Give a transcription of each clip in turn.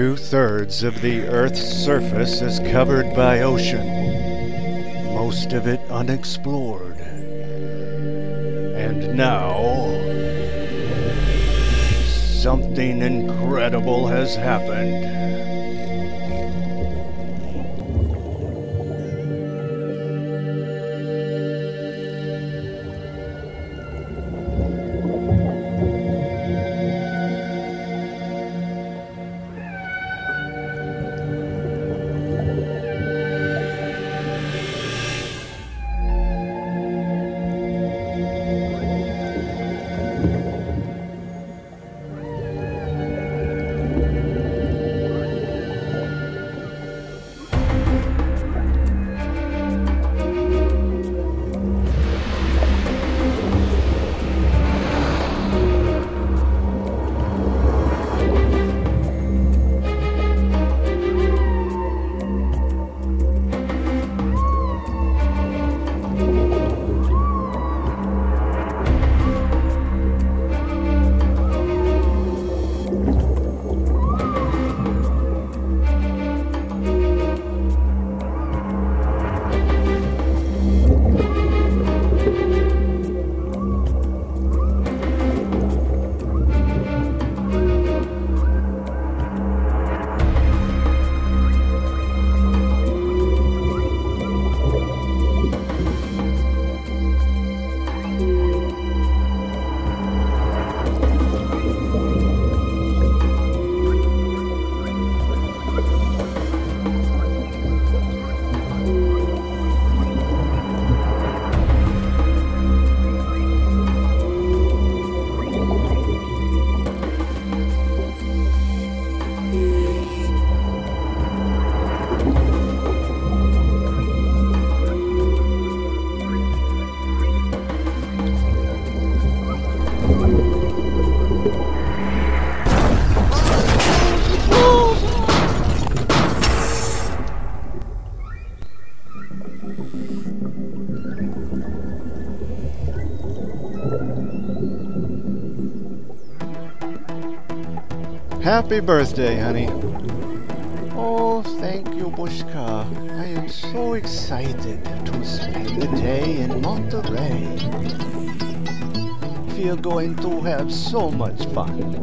Two-thirds of the Earth's surface is covered by ocean, most of it unexplored. And now, something incredible has happened. Happy birthday, honey. Oh, thank you, Bushka. I am so excited to spend the day in Monterey. We are going to have so much fun.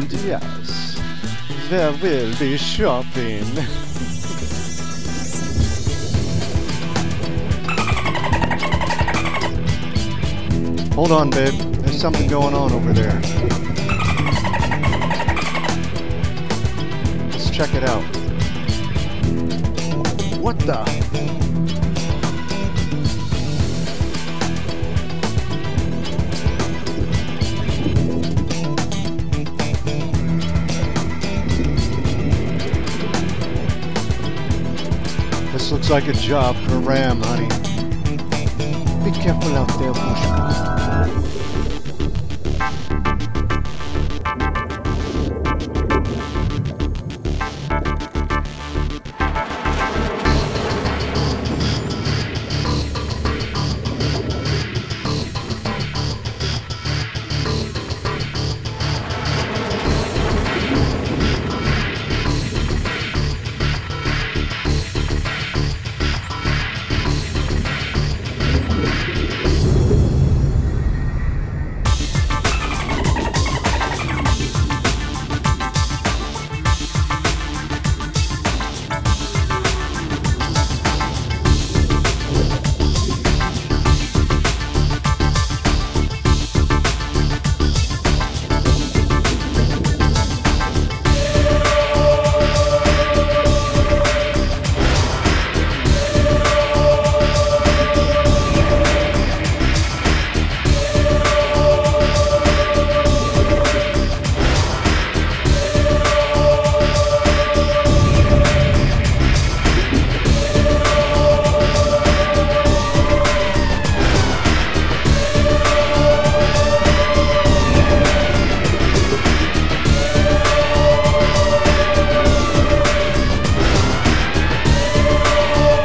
And yes, there will be shopping. Hold on, babe. There's something going on over there. Let's check it out. What the? Looks like a job for Ram, honey. Be careful out there, Bushka.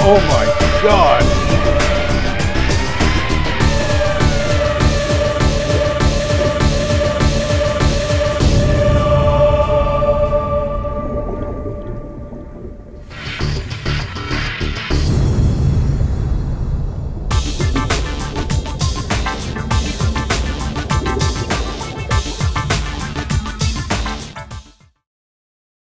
Oh my god!